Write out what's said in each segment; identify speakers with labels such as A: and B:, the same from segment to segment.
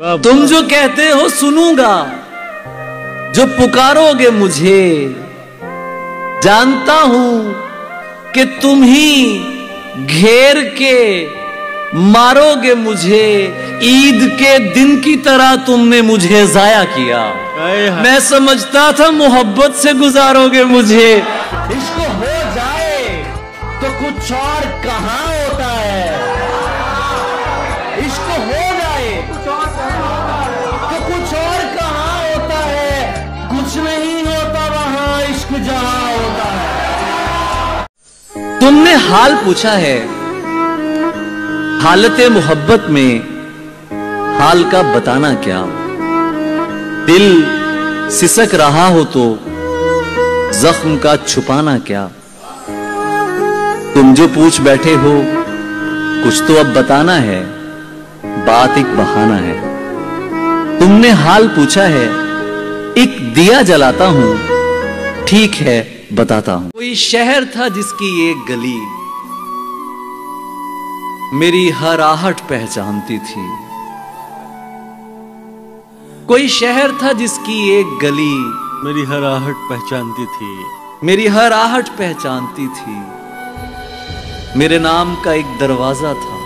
A: तुम जो कहते हो सुनूँगा। जो पुकारोगे मुझे। जानता हूँ कि तुम ही घेर के मारोगे मुझे। ईद के दिन की तरह तुमने मुझे जाया किया। मैं समझता था मोहब्बत से गुजारोगे मुझे।
B: इश्क हो जाए तो कुछ और कहाँ
A: तुमने हाल पूछा है। हालत मोहब्बत में हाल का बताना क्या? दिल सिसक रहा हो तो जख्म का छुपाना क्या? तुम जो पूछ बैठे हो, कुछ तो अब बताना है, बात एक बहाना है। तुमने हाल पूछा है, एक दिया जलाता हूँ, ठीक है बताता हूँ कोई शहर था जिसकी एक गली मेरी हर आहट पहचानती थी कोई शहर था जिसकी एक गली
C: मेरी हर आहट पहचानती थी
A: मेरी हर आहट पहचानती थी मेरे नाम का एक दरवाज़ा था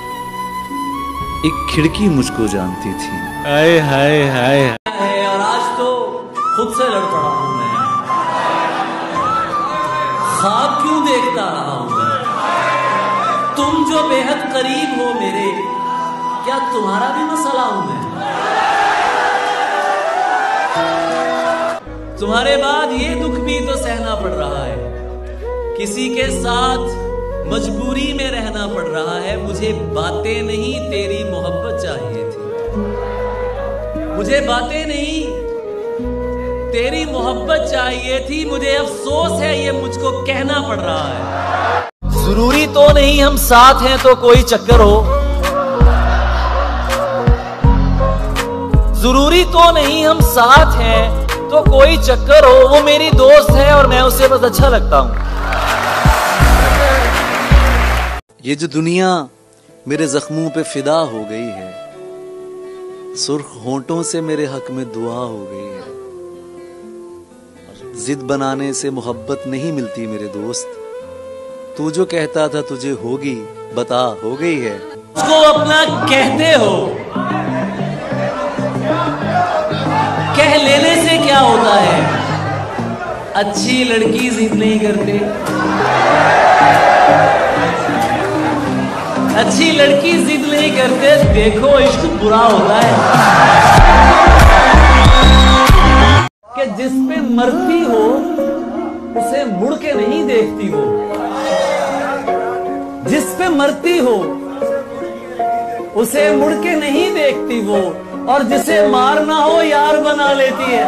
A: एक खिड़की मुझको जानती थी
C: हाय हाय हाय
A: है और आज तो खुद से लड़ पड़ा हूँ मैं ख्वाब क्यों देखता रहा हूँ तुम जो बेहद करीब हो मेरे, क्या तुम्हारा भी मसला हूँ मैं? तुम्हारे बाद ये दुख भी तो सहना पड़ रहा है। किसी के साथ मजबूरी में रहना पड़ रहा है। मुझे बातें नहीं तेरी मोहब्बत चाहिए थी। मुझे बातें नहीं तेरी मोहब्बत चाहिए थी, मुझे अफसोस है, ये मुझको कहना पड़ रहा है। ज़रूरी तो नहीं हम साथ हैं तो कोई चक्कर हो। ज़रूरी तो नहीं हम साथ हैं तो कोई चक्कर हो। वो मेरी दोस्त है और मैं उसे बस अच्छा लगता हूँ। ये जो दुनिया मेरे जख्मों पे फिदा हो गई है, सुर्ख होंठों से मेरे हक में दुआ हो गई है। जिद बनाने से मोहब्बत नहीं मिलती मेरे दोस्त। तू जो कहता था तुझे होगी, बता, हो गई है। उसको अपना कहते हो। कह लेने से क्या होता है? अच्छी लड़की जिद नहीं करते। अच्छी लड़की जिद नहीं करते, देखो, इश्क बुरा होता है। कि जिस पे मरती हो, उसे मुड़ के नहीं देखती हो। जिस पे मरती हो, उसे मुड़ के नहीं देखती वो और जिसे मारना हो, यार बना लेती है।